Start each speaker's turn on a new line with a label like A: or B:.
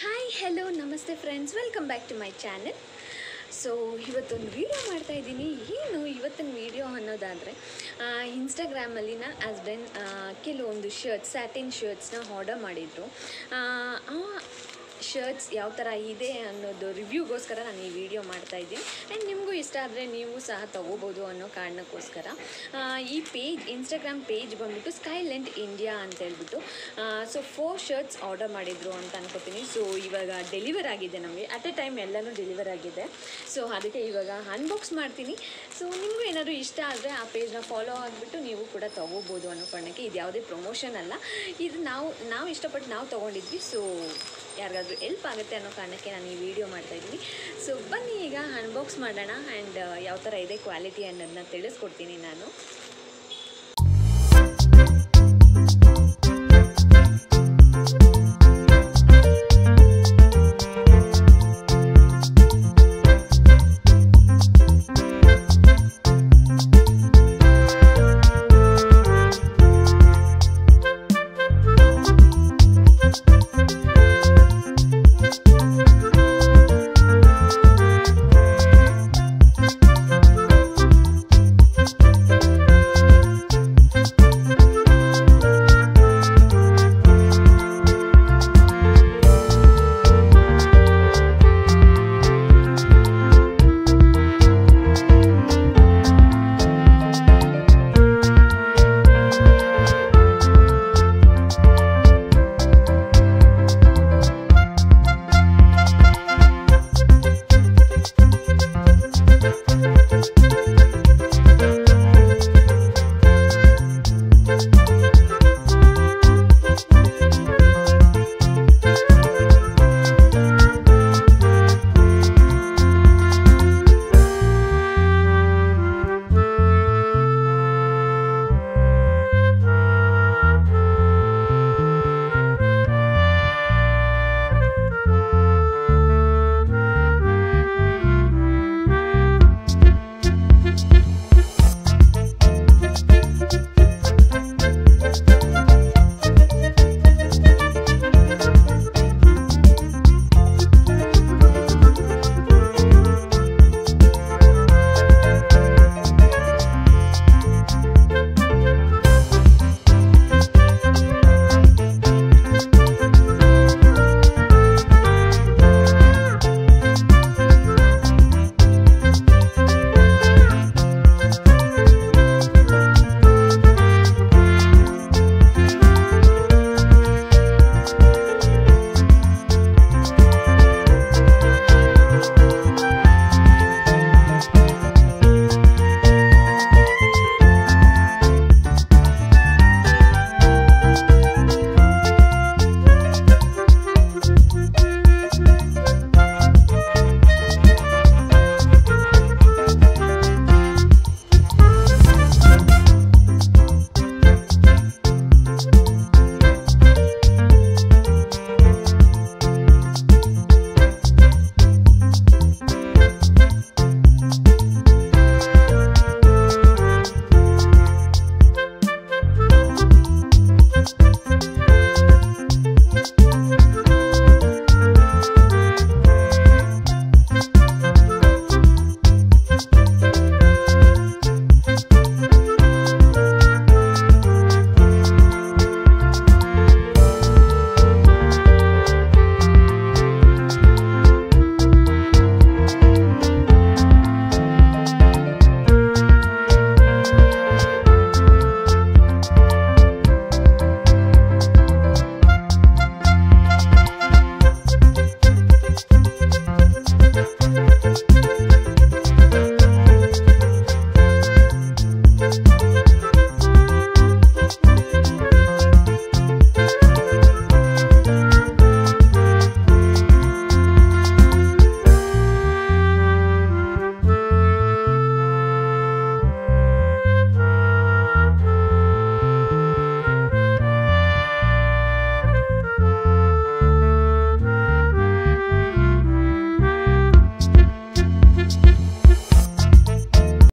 A: Hi hello ನಮಸ್ತೆ friends welcome back to my channel so ಇವತ್ತೊಂದು video ಮಾಡ್ತಾ ಇದ್ದೀನಿ. ಏನು ಇವತ್ತಿನ ವಿಡಿಯೋ ಅನ್ನೋದಾದರೆ ಇನ್ಸ್ಟಾಗ್ರಾಮಲ್ಲಿ ನನ್ನ ಹಸ್ಬೆಂಡ್ ಕೆಲವೊಂದು ಶರ್ಟ್ಸ್ ಸ್ಯಾಟಿನ್ ಶರ್ಟ್ಸ್ನ ಆರ್ಡರ್ ಮಾಡಿದರು. ಶರ್ಟ್ಸ್ ಯಾವ ಥರ ಇದೆ ಅನ್ನೋದು ರಿವ್ಯೂಗೋಸ್ಕರ ನಾನು ಈ ವಿಡಿಯೋ ಮಾಡ್ತಾ ಇದ್ದೀನಿ. ಆ್ಯಂಡ್ ನಿಮಗೂ ಇಷ್ಟ ಆದರೆ ನೀವು ಸಹ ತೊಗೋಬೋದು ಅನ್ನೋ ಕಾರಣಕ್ಕೋಸ್ಕರ. ಈ ಪೇಜ್ ಇನ್ಸ್ಟಾಗ್ರಾಮ್ ಪೇಜ್ ಬಂದ್ಬಿಟ್ಟು ಸ್ಕೈಲೆಂಟ್ ಇಂಡಿಯಾ ಅಂತ ಹೇಳ್ಬಿಟ್ಟು ಸೊ ಫೋರ್ ಶರ್ಟ್ಸ್ ಆರ್ಡರ್ ಮಾಡಿದ್ರು ಅಂತ ಅನ್ಕೋತೀನಿ. ಸೊ ಇವಾಗ ಡೆಲಿವರ್ ಆಗಿದೆ ನಮಗೆ. ಅಟ್ ಎ ಟೈಮ್ ಎಲ್ಲನೂ ಡೆಲಿವರ್ ಆಗಿದೆ. ಸೊ ಅದಕ್ಕೆ ಇವಾಗ ಅನ್ಬಾಕ್ಸ್ ಮಾಡ್ತೀನಿ. ಸೊ ನಿಮಗೂ ಏನಾದರೂ ಇಷ್ಟ ಆದರೆ ಆ ಪೇಜ್ನ ಫಾಲೋ ಆಗಿಬಿಟ್ಟು ನೀವು ಕೂಡ ತೊಗೋಬೋದು ಅನ್ನೋ ಕಾರಣಕ್ಕೆ ಇದು ಯಾವುದೇ ಪ್ರಮೋಷನ್ ಅಲ್ಲ. ಇದು ನಾವು ನಾವು ಇಷ್ಟಪಟ್ಟು ನಾವು ತೊಗೊಂಡಿದ್ವಿ. ಸೊ ಯಾರಿಗಾದ್ರೂ ಎಲ್ಪ್ ಆಗುತ್ತೆ ಅನ್ನೋ ಕಾರಣಕ್ಕೆ ನಾನು ಈ ವಿಡಿಯೋ ಮಾಡ್ತಾ ಇದ್ದೀನಿ. ಸೊ ಬನ್ನಿ ಈಗ ಅನ್ಬಾಕ್ಸ್ ಮಾಡೋಣ ಆ್ಯಂಡ್ ಯಾವ ಥರ ಇದೆ ಕ್ವಾಲಿಟಿ ಅನ್ನೋದನ್ನ ತಿಳಿಸ್ಕೊಡ್ತೀನಿ ನಾನು.